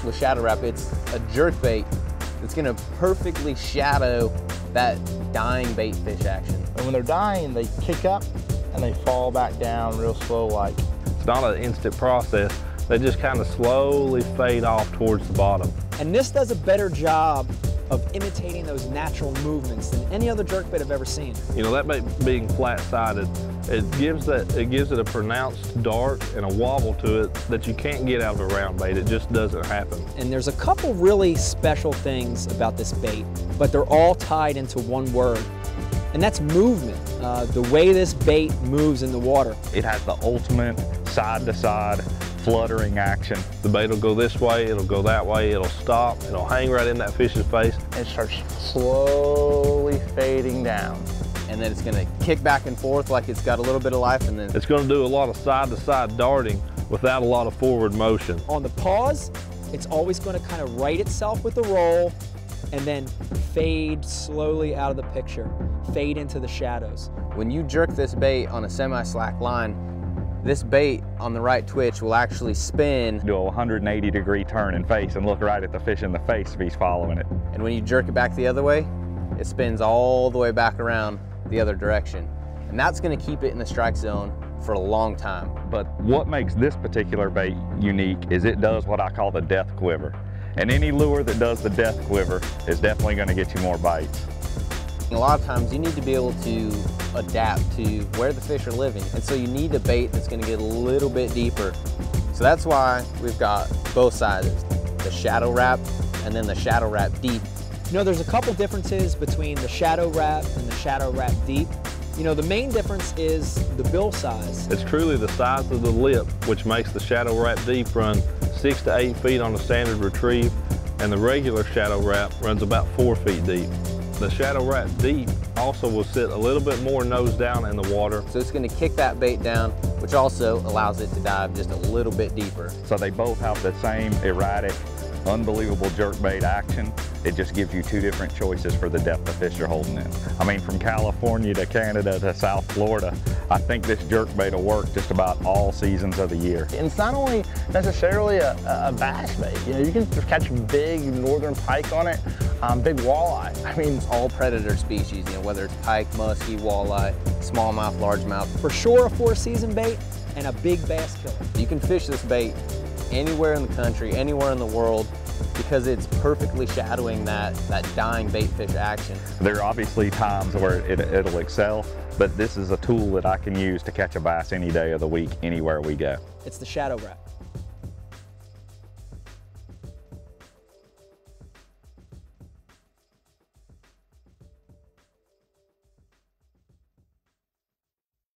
wrapped with Shadow Rap, it's a jerk bait that's gonna perfectly shadow that dying bait fish action. And when they're dying, they kick up and they fall back down real slow like. It's not an instant process. They just kind of slowly fade off towards the bottom. And this does a better job of imitating those natural movements than any other jerkbait I've ever seen. You know, that bait being flat-sided, it gives that it gives it a pronounced dart and a wobble to it that you can't get out of a round bait. It just doesn't happen. And there's a couple really special things about this bait, but they're all tied into one word, and that's movement. Uh, the way this bait moves in the water. It has the ultimate side-to-side -side fluttering action. The bait will go this way, it'll go that way, it'll stop, it'll hang right in that fish's face. It starts slowly fading down. And then it's gonna kick back and forth like it's got a little bit of life and then... It's gonna do a lot of side-to-side -side darting without a lot of forward motion. On the pause, it's always gonna kind of right itself with the roll and then fade slowly out of the picture, fade into the shadows. When you jerk this bait on a semi-slack line, this bait on the right twitch will actually spin. Do a 180 degree turn and face and look right at the fish in the face if he's following it. And when you jerk it back the other way, it spins all the way back around the other direction. And that's gonna keep it in the strike zone for a long time. But what makes this particular bait unique is it does what I call the death quiver. And any lure that does the death quiver is definitely gonna get you more bites. A lot of times you need to be able to adapt to where the fish are living. And so you need a bait that's gonna get a little bit deeper. So that's why we've got both sides, the Shadow Rap and then the Shadow Rap deep. You know, there's a couple differences between the Shadow Rap and the Shadow Rap deep. You know, the main difference is the bill size. It's truly the size of the lip, which makes the Shadow Rap deep run six to eight feet on a standard retrieve, and the regular Shadow Rap runs about four feet deep. The Shadow Rap deep also will sit a little bit more nose down in the water. So it's gonna kick that bait down, which also allows it to dive just a little bit deeper. So they both have the same erratic unbelievable jerkbait action. It just gives you two different choices for the depth of fish you're holding in. I mean, from California to Canada to South Florida, I think this jerkbait will work just about all seasons of the year. And it's not only necessarily a, a bass bait. You know, you can catch big northern pike on it, um, big walleye. I mean, all predator species, you know, whether it's pike, muskie, walleye, smallmouth, largemouth. For sure a four-season bait and a big bass killer. You can fish this bait anywhere in the country, anywhere in the world, because it's perfectly shadowing that, that dying bait fish action. There are obviously times where it, it'll excel, but this is a tool that I can use to catch a bass any day of the week, anywhere we go. It's the Shadow Rap.